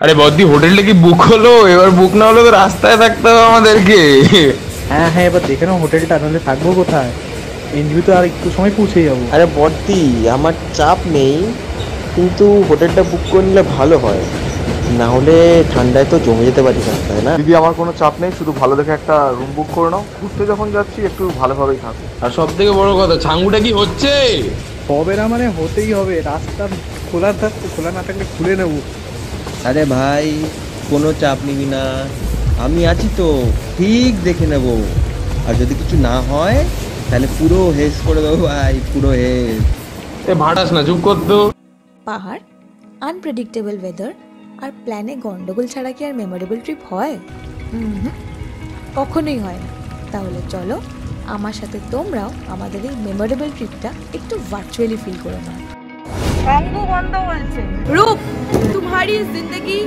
আরে বদ্দি হোটেলটা কি বুক হলো? এবার বুক না হলে তো রাস্তায় থাকতে হবে আমাদেরকে। হ্যাঁ হ্যাঁ এবার দেখে নাও হোটেলটা তাহলে থাকব কোথায়? এনজিবি তো আর একটু সময় পৌঁছে যাব। আরে বর্দি আমার চাপ নেই কিন্তু হোটেলটা বুক করে নিলে ভালো হয়। না হলে ঠান্ডায় তো জমে যেতে পারি রাস্তায় না? দিদি আমার কোনো চাপ নেই শুধু ভালো দেখে একটা রুম বুক করে নাও। ঘুরতে যখন যাচ্ছি একটু ভালোভাবেই থাকো আর সব থেকে বড় কথা ছাঙ্গুটা কি হচ্ছে? হবে না মানে হতেই হবে রাস্তা খোলা থাকতো খোলা না থাকলে খুলে নেব। আরে ভাই কোনো চাপ নিবি না। আমি আছি তো ঠিক দেখে নেব। আর যদি কিছু না হয় তাহলে পুরো হেস করে দেবো ভাই পুরো হেস। এ ভাটাস না চুপ করতো পাহাড় আনপ্রেডিক্টেবল ওয়েদার আর প্ল্যানে গন্ডগোল ছাড়া কি আর মেমোরেবল ট্রিপ হয়? কখনোই হয় না। তাহলে চলো আমার সাথে তোমরাও আমাদের এই মেমোরেবল ট্রিপটা একটু ভার্চুয়ালি ফিল করে নাও। रूप तुम्हारी जिंदगी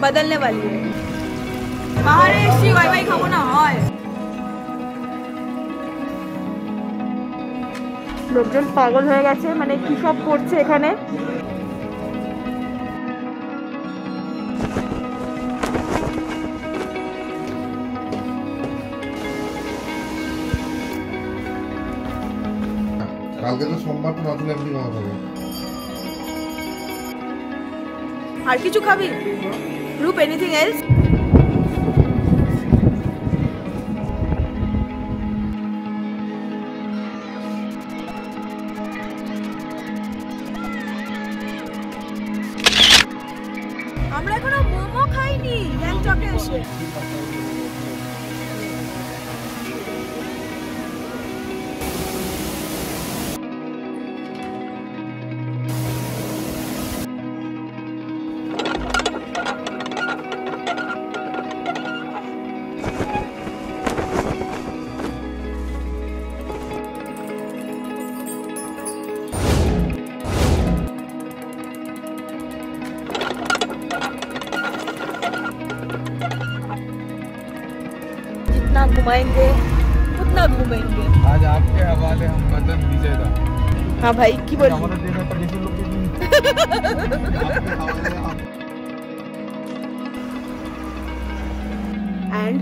बदलने वाली है বাহারে এসছি ওয়াই ওয়াই খাবো না হয় লোকজন পাগল হয়ে গেছে মানে কি সব করছে এখানে কালকে তো সোমবার তো নতুন এমনি খাওয়া আর কিছু খাবি? রূপ এনিথিং এলস আমরা এখনও মোমো খাইনি গ্যাংটকে এসে। जितना घुमाएंगे उतना घूमेंगे আজ আপকে হওয়ালে हम वतन विजेता हाँ भाई की बोल আমাদের দেশ একটা দেশের লোককে নিয়ে অ্যান্ড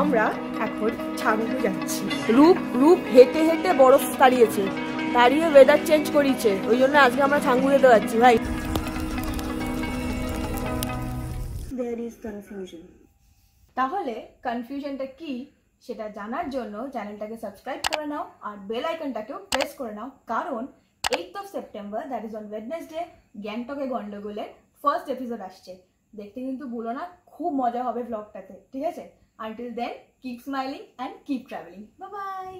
আমরা এখন ছাগলু যাচ্ছি রূপ রূপ হেঁটে হেঁটে বরফ তাড়িয়েছে তাড়িয়ে ওয়েদার চেঞ্জ করিয়েছে ওই জন্য আজকে আমরা ছাঙ্গু যেতে যাচ্ছি ভাই তাহলে কনফিউশনটা কি সেটা জানার জন্য চ্যানেলটাকে সাবস্ক্রাইব করে নাও আর বেল আইকনটাকেও প্রেস করে নাও। কারণ eight of September that is on Wednesday গ্যাংটকে গন্ডগোলের ফার্স্ট এপিসোড আসছে। দেখতে কিন্তু ভুলো না, খুব মজা হবে ব্লগটাতে ঠিক আছে? Until then keep smiling and keep travelling bye